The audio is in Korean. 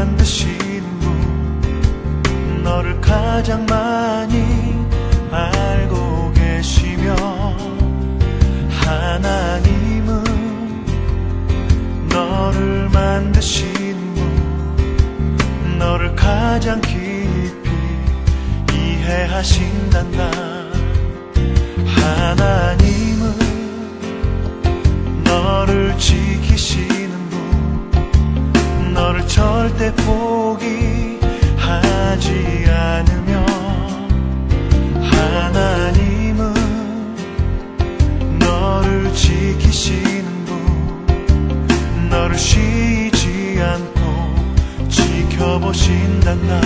난 대신 분 너를 가장 많이 알고 계시며 하나님은 너를 만드신 분 너를 가장 깊이 이해하신단다. 절대 포기하지 않으며 하나님은 너를 지키시는 분 너를 쉬지 않고 지켜보신단다